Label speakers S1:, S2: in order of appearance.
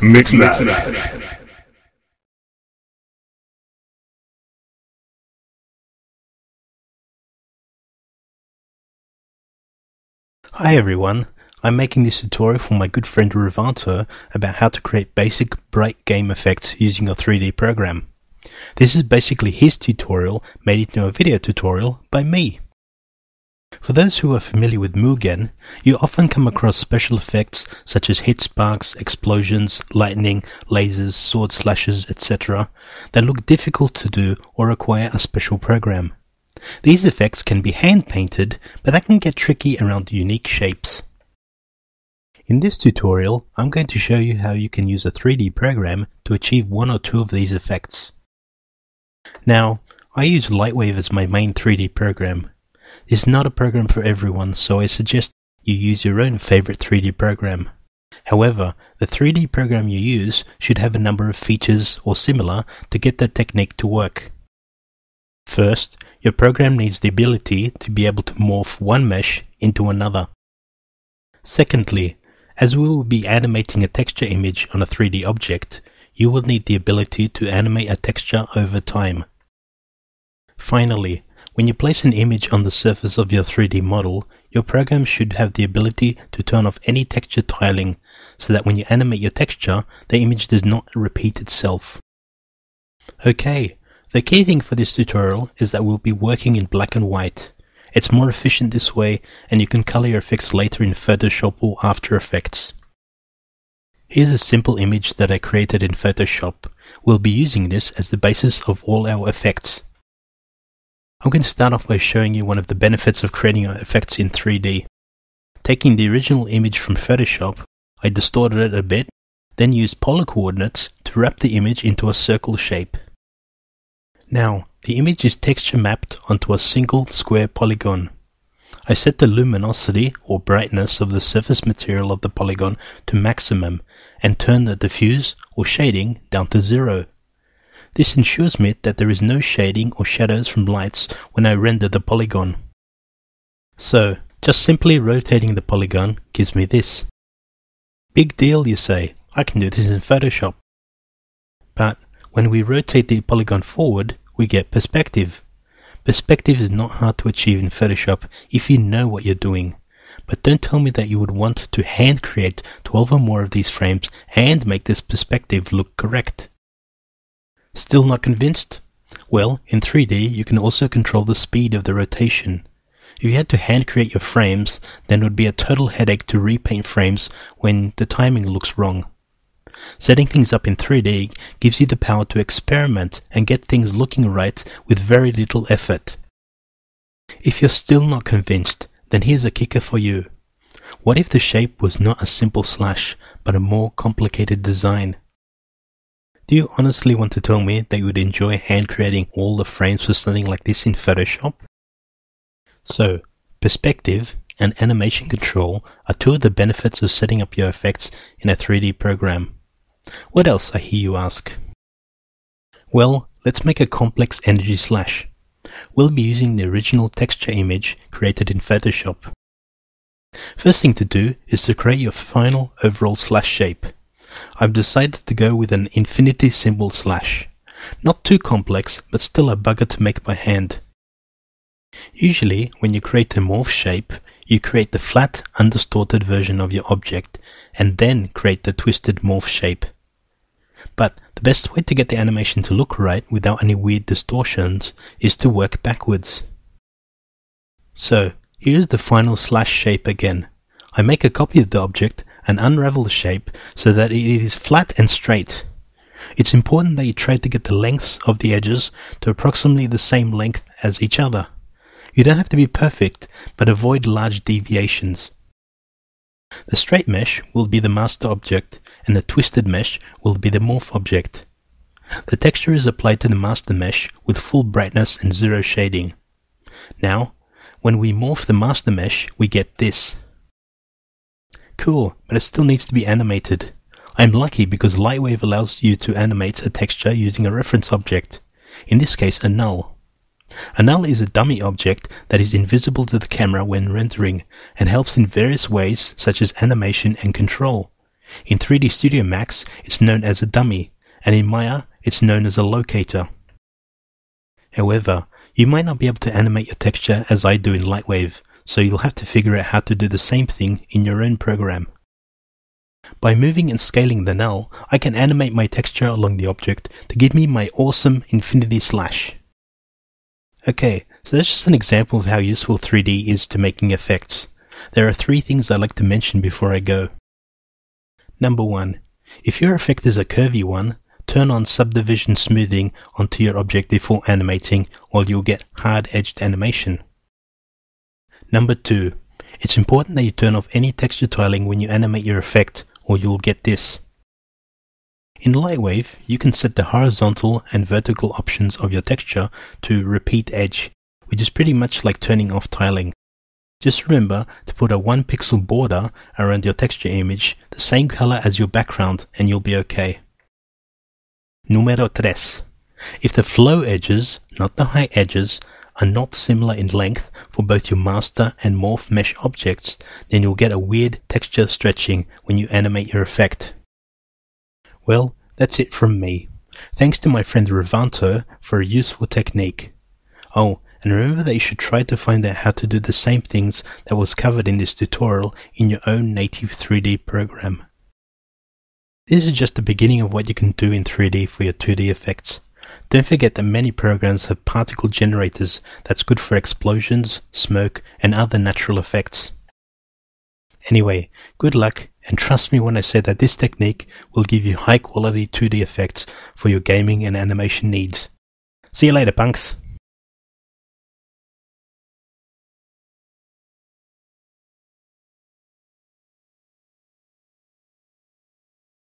S1: Mix Mash.
S2: Hi everyone, I'm making this tutorial for my good friend Ruvanto about how to create basic bright game effects using a 3D program. This is basically his tutorial made into a video tutorial by me. For those who are familiar with Mugen, you often come across special effects such as hit sparks, explosions, lightning, lasers, sword slashes, etc. that look difficult to do or require a special program. These effects can be hand painted, but that can get tricky around unique shapes. In this tutorial, I'm going to show you how you can use a 3D program to achieve one or two of these effects. Now, I use Lightwave as my main 3D program. Is not a program for everyone, so I suggest you use your own favorite 3D program. However, the 3D program you use should have a number of features or similar to get the technique to work. First, your program needs the ability to be able to morph one mesh into another. Secondly, as we will be animating a texture image on a 3D object, you will need the ability to animate a texture over time. Finally, when you place an image on the surface of your 3D model, your program should have the ability to turn off any texture tiling so that when you animate your texture, the image does not repeat itself. Okay, the key thing for this tutorial is that we'll be working in black and white. It's more efficient this way and you can color your effects later in Photoshop or After Effects. Here's a simple image that I created in Photoshop. We'll be using this as the basis of all our effects. I'm going to start off by showing you one of the benefits of creating effects in 3D. Taking the original image from Photoshop, I distorted it a bit, then used polar coordinates to wrap the image into a circle shape. Now, the image is texture mapped onto a single square polygon. I set the luminosity or brightness of the surface material of the polygon to maximum and turn the diffuse or shading down to zero. This ensures me that there is no shading or shadows from lights when I render the polygon. So, just simply rotating the polygon gives me this. Big deal, you say. I can do this in Photoshop. But when we rotate the polygon forward, we get perspective. Perspective is not hard to achieve in Photoshop if you know what you're doing. But don't tell me that you would want to hand create 12 or more of these frames and make this perspective look correct. Still not convinced? Well, in 3D you can also control the speed of the rotation. If you had to hand create your frames, then it would be a total headache to repaint frames when the timing looks wrong. Setting things up in 3D gives you the power to experiment and get things looking right with very little effort. If you're still not convinced, then here's a kicker for you. What if the shape was not a simple slash, but a more complicated design? Do you honestly want to tell me that you would enjoy hand creating all the frames for something like this in Photoshop? So, perspective and animation control are two of the benefits of setting up your effects in a 3D program. What else, I hear you ask? Well, let's make a complex energy slash. We'll be using the original texture image created in Photoshop. First thing to do is to create your final overall slash shape. I've decided to go with an infinity symbol slash. Not too complex, but still a bugger to make by hand. Usually, when you create a morph shape, you create the flat, undistorted version of your object, and then create the twisted morph shape. But the best way to get the animation to look right without any weird distortions is to work backwards. So, here's the final slash shape again. I make a copy of the object and unravel the shape so that it is flat and straight. It's important that you try to get the lengths of the edges to approximately the same length as each other. You don't have to be perfect, but avoid large deviations. The straight mesh will be the master object and the twisted mesh will be the morph object. The texture is applied to the master mesh with full brightness and zero shading. Now, when we morph the master mesh, we get this. Cool, but it still needs to be animated. I'm lucky because Lightwave allows you to animate a texture using a reference object, in this case a null. A null is a dummy object that is invisible to the camera when rendering and helps in various ways such as animation and control. In 3D Studio Max, it's known as a dummy, and in Maya, it's known as a locator. However, you might not be able to animate your texture as I do in Lightwave, so you'll have to figure out how to do the same thing in your own program. By moving and scaling the null, I can animate my texture along the object to give me my awesome infinity slash. Okay, so that's just an example of how useful 3D is to making effects. There are three things I'd like to mention before I go. Number one, if your effect is a curvy one, turn on subdivision smoothing onto your object before animating or you'll get hard-edged animation. Number two, it's important that you turn off any texture tiling when you animate your effect or you'll get this. In Lightwave, you can set the horizontal and vertical options of your texture to repeat edge, which is pretty much like turning off tiling. Just remember to put a 1 pixel border around your texture image, the same color as your background, and you'll be okay. Número 3. If the flow edges, not the high edges, are not similar in length for both your master and morph mesh objects, then you'll get a weird texture stretching when you animate your effect. Well, that's it from me. Thanks to my friend Revanto for a useful technique. Oh, and remember that you should try to find out how to do the same things that was covered in this tutorial in your own native 3D program. This is just the beginning of what you can do in 3D for your 2D effects. Don't forget that many programs have particle generators that's good for explosions, smoke, and other natural effects. Anyway, good luck and trust me when I say that this technique will give you high quality 2D effects for your gaming and animation needs. See you later punks!